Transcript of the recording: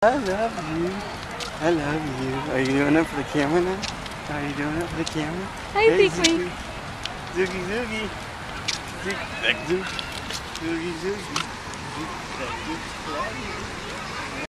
I love you. I love you. Are you doing it for the camera now? Are you doing it for the camera? Hi, hey, Big Wing. Zoogie, Zoogie. Zoogie, Zoogie. Zoogie,